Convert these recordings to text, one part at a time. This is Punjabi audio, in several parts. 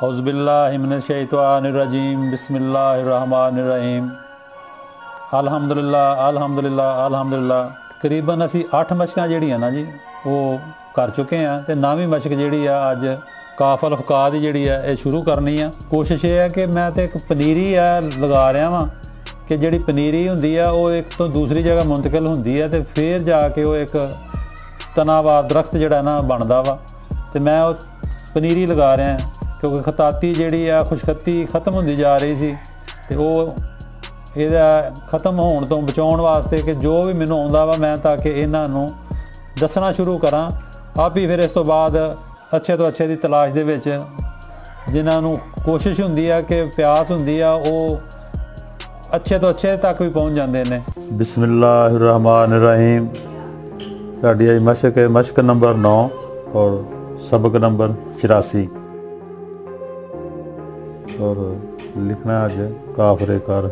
हौज़बिल्लाशैतवानरजीम बिसमीम ਅਲਹਮਦੁਲਿਲਾ ਅਲਹਮਦੁਲਿਲਾ ਅਲਹਮਦੁਲਿਲਾ ਤਕਰੀਬਨ ਅਸੀਂ 8 ਮਸ਼ਕਾਂ ਜਿਹੜੀਆਂ ਨਾ ਜੀ ਉਹ ਕਰ ਚੁੱਕੇ ਆ ਤੇ ਨਵੀਂ ਮਸ਼ਕ ਜਿਹੜੀ ਆ ਅੱਜ ਕਾਫਲ ਫਕਾ ਦੀ ਜਿਹੜੀ ਆ ਇਹ ਸ਼ੁਰੂ ਕਰਨੀ ਆ ਕੋਸ਼ਿਸ਼ ਇਹ ਆ ਕਿ ਮੈਂ ਤੇ ਇੱਕ ਪਨੀਰੀ ਆ ਲਗਾ ਰਿਹਾ ਵਾਂ ਕਿ ਜਿਹੜੀ ਪਨੀਰੀ ਹੁੰਦੀ ਆ ਉਹ ਇੱਕ ਤੋਂ ਦੂਸਰੀ ਜਗ੍ਹਾ ਮੁੰਤਕਿਲ ਹੁੰਦੀ ਆ ਤੇ ਫੇਰ ਜਾ ਕੇ ਉਹ ਇੱਕ ਤਨਾਵਾਰ ਦਰਖਤ ਜਿਹੜਾ ਨਾ ਬਣਦਾ ਵਾ ਤੇ ਮੈਂ ਉਹ ਪਨੀਰੀ ਲਗਾ ਰਿਹਾ ਕਿਉਂਕਿ ਖਤਾਤੀ ਜਿਹੜੀ ਆ ਖੁਸ਼ਖਤੀ ਖਤਮ ਹੁੰਦੀ ਜਾ ਰਹੀ ਸੀ ਤੇ ਉਹ ਇਹਦਾ ਖਤਮ ਹੋਣ ਤੋਂ ਬਚਾਉਣ ਵਾਸਤੇ ਕਿ ਜੋ ਵੀ ਮੈਨੂੰ ਆਉਂਦਾ ਵਾ ਮੈਂ ਤਾਂ ਕਿ ਇਹਨਾਂ ਨੂੰ ਦੱਸਣਾ ਸ਼ੁਰੂ ਕਰਾਂ। ਆਪ ਹੀ ਫਿਰ ਇਸ ਤੋਂ ਬਾਅਦ ਅੱਛੇ ਤੋਂ ਅੱਛੇ ਦੀ ਤਲਾਸ਼ ਦੇ ਵਿੱਚ ਜਿਨ੍ਹਾਂ ਨੂੰ ਕੋਸ਼ਿਸ਼ ਹੁੰਦੀ ਆ ਕਿ ਪਿਆਸ ਹੁੰਦੀ ਆ, ਉਹ ਅੱਛੇ ਤੋਂ ਅੱਛੇ ਤੱਕ ਵੀ ਪਹੁੰਚ ਜਾਂਦੇ ਨੇ। ਬਿਸਮਿਲ੍ਲਾਹਿਰਰਹਿਮਾਨਿਰਰਹੀਮ। ਸਾਡੀ ਅੱਜ ਮਸ਼ਕ ਹੈ, ਮਸ਼ਕ ਨੰਬਰ 9 ਔਰ ਸਬਕ ਨੰਬਰ 84 ਔਰ ਲਿਖਣਾ ਅੱਜ ਕਾਫਰੇ ਕਰ।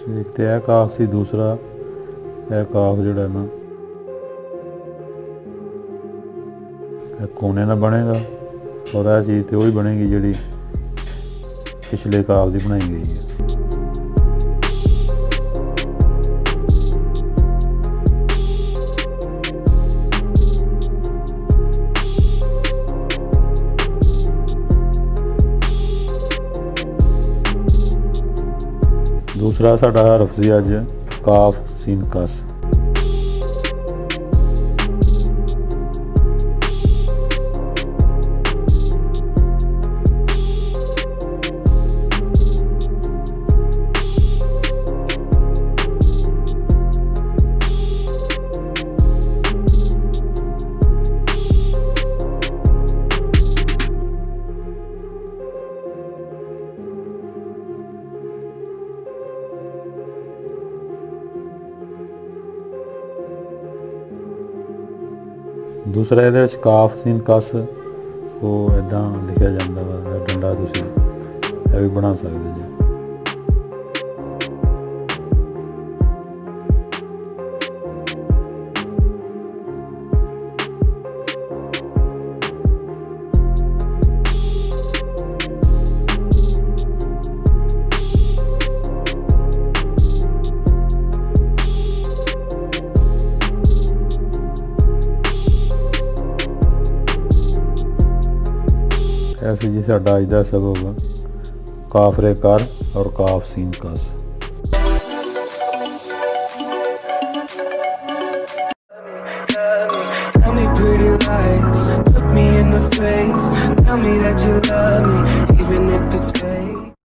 ਇੱਕ ਤੇ ਇਹ ਕਾਫ ਸੀ, ਦੂਸਰਾ ਇਹ ਕਾਫ ਜਿਹੜਾ ਨਾ, ਇਹ ਕੋਨੇ ਦਾ ਬਣੇਗਾ ਔਰ ਇਹ ਚੀਜ਼ ਤੇ ਉਹ ਹੀ ਬਣੇਗੀ ਜਿਹੜੀ ਪਿਛਲੇ ਕਾਫ ਦੀ ਬਣਾਈ ਗਈ ਹੈ। ਦੂਸਰਾ ਸਾਡਾ ਹਰਫ ਸੀ ਅੱਜ ਕਾਫ ਸੀਨ ਕਸ। ਦੂਸਰਾ ਇਹਦੇ ਵਿੱਚ ਕਾਫ, ਸੀਨ, ਕਸ, ਉਹ ਇਦਾਂ ਲਿਖਿਆ ਜਾਂਦਾ ਵਾ ਡੰਡਾ ਤੁਸੀਂ ਇਹ ਵੀ ਬਣਾ ਸਕਦੇ ਜੀ। ऐसे जी साडा अज का सबक काफरे कर और काफ scene cos Tell me pretty lies, look me in the face. Tell me that you love me, even if it's fake.